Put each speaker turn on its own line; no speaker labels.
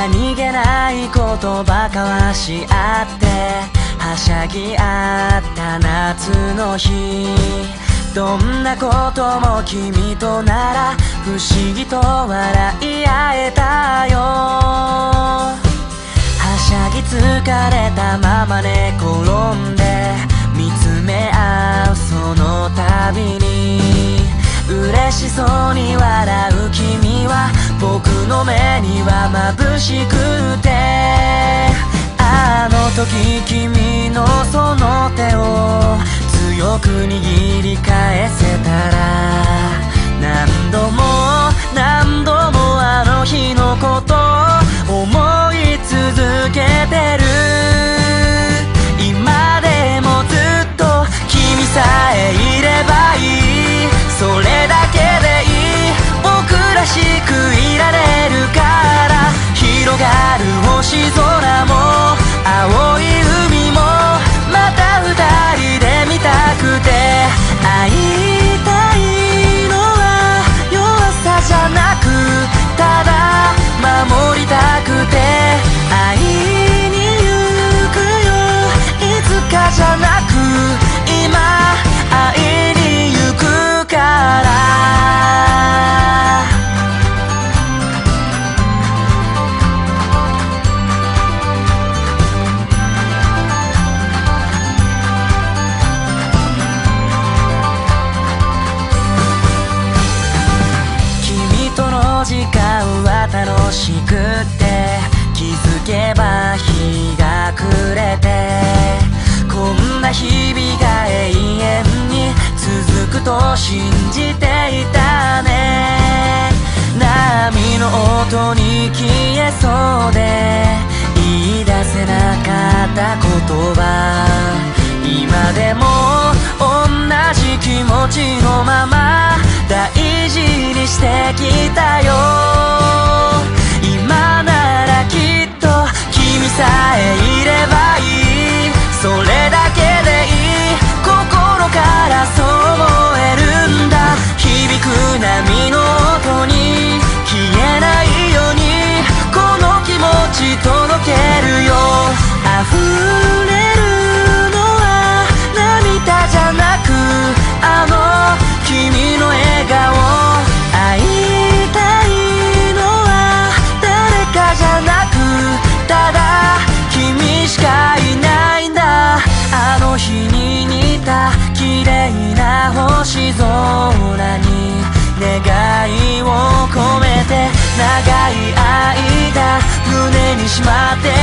何気ない言葉交わし合ってはしゃぎ合った夏の日。どんなことも君となら不思議と笑い合えたよ。はしゃぎ疲れたまま寝転んで見つめ合うその度に嬉しそうに笑う君は僕の目には眩しくて。あの時君のその手を強く握り返せたらを信じていたね。波の音に消えそうで言い出せなかった言葉。今でも同じ気持ちのまま大事にしてきたよ。いを込めて長い間胸にしまって